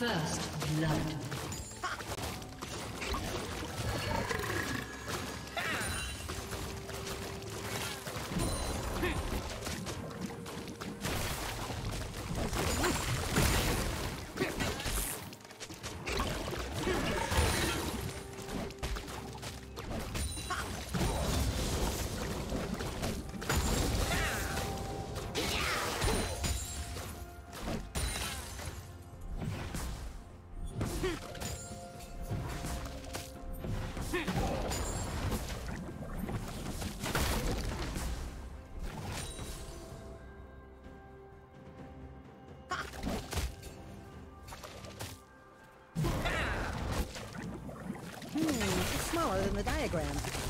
First blood. Diagram.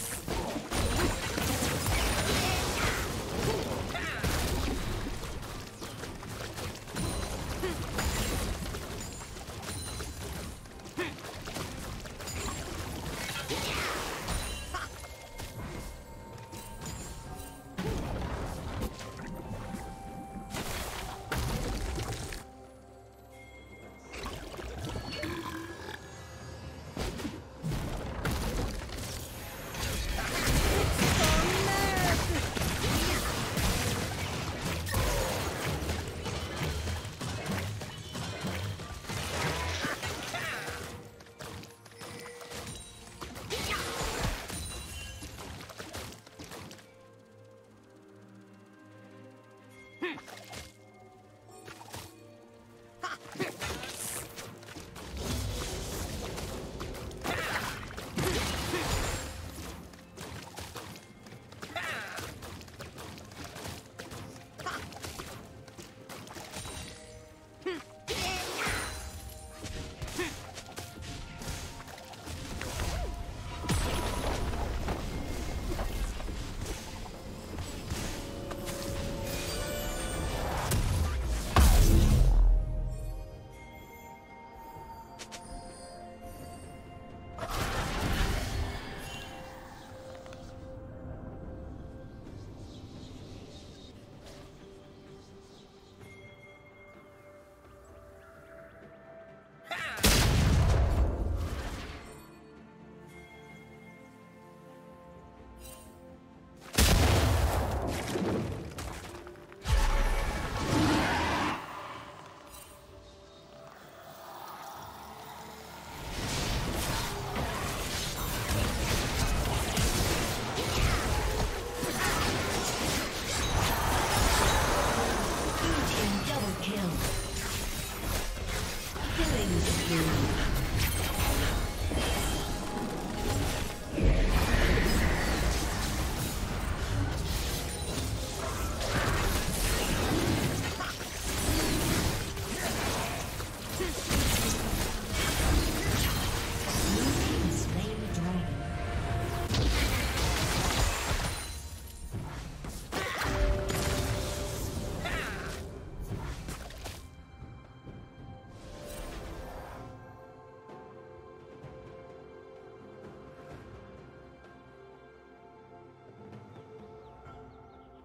Hmm,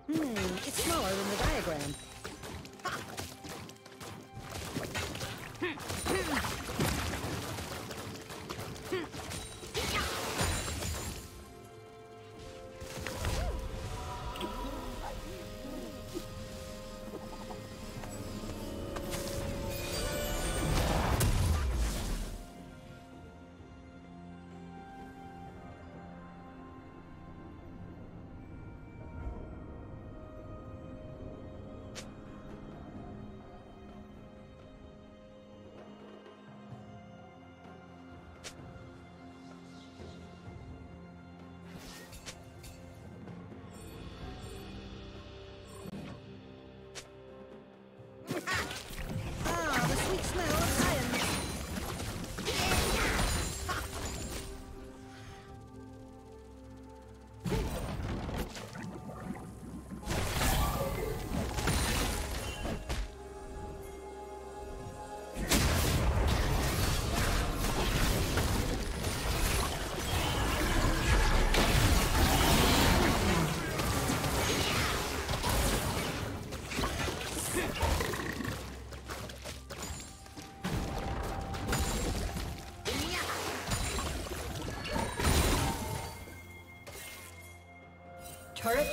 Hmm, it's smaller than the diagram.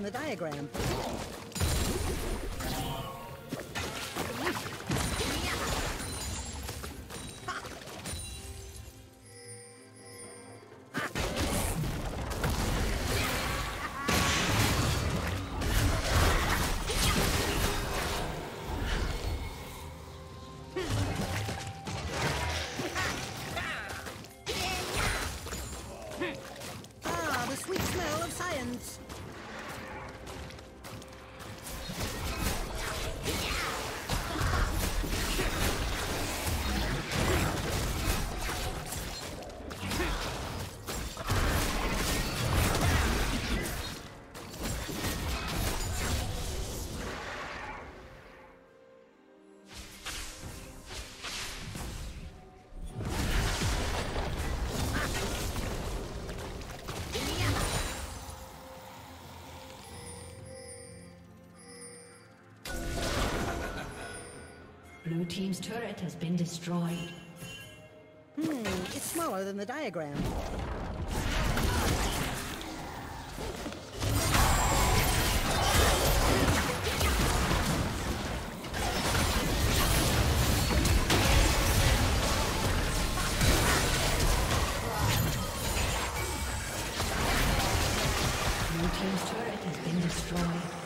Than the diagram. Ah, the sweet smell of science. Blue Team's turret has been destroyed. Hmm, it's smaller than the diagram. Blue Team's turret has been destroyed.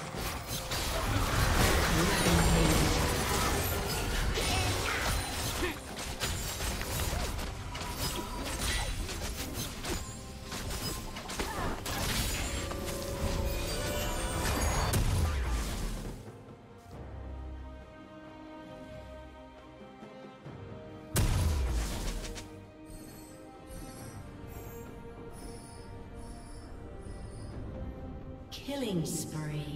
Killing spree.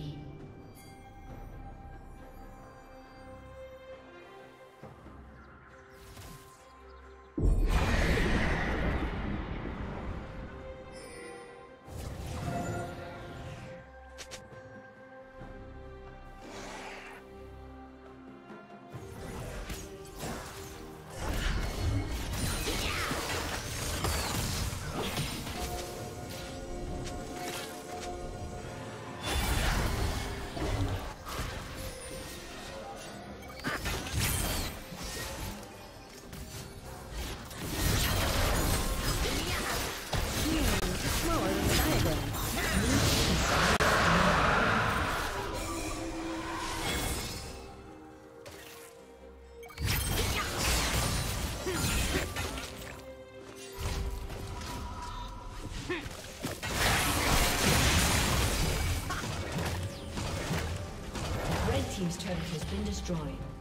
Destroyed.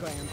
glands.